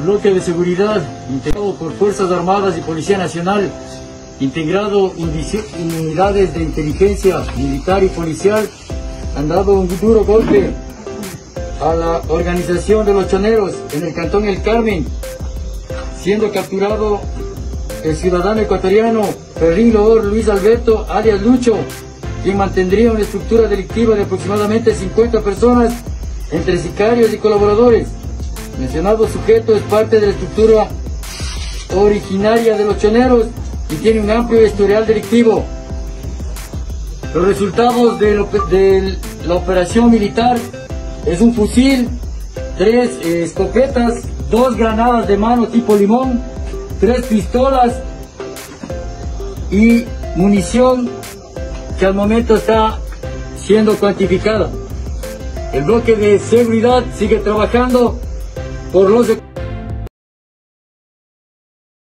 bloque de seguridad integrado por Fuerzas Armadas y Policía Nacional, integrado en unidades de inteligencia militar y policial, han dado un duro golpe a la organización de los choneros en el cantón El Carmen, siendo capturado el ciudadano ecuatoriano Ferrín Loor Luis Alberto, alias Lucho, quien mantendría una estructura delictiva de aproximadamente 50 personas entre sicarios y colaboradores. Mencionado sujeto es parte de la estructura originaria de los choneros y tiene un amplio historial delictivo. Los resultados de, la operación militar es un fusil, tres escopetas, dos granadas de mano tipo limón, tres pistolas y munición que al momento está siendo cuantificada. El bloque de seguridad sigue trabajando por los